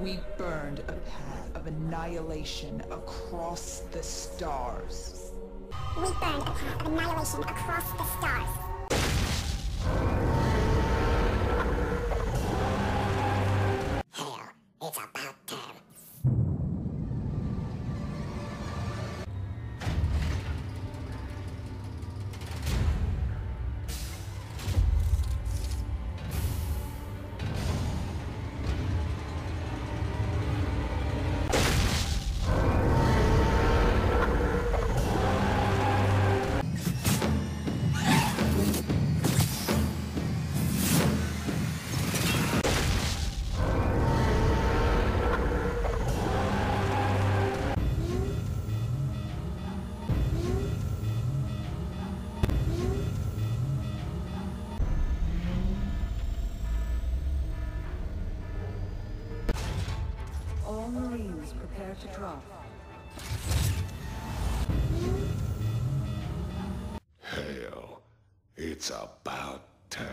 We burned a path of annihilation across the stars. We burned a path of annihilation across the stars. Prepare to drop. Hell, it's about time.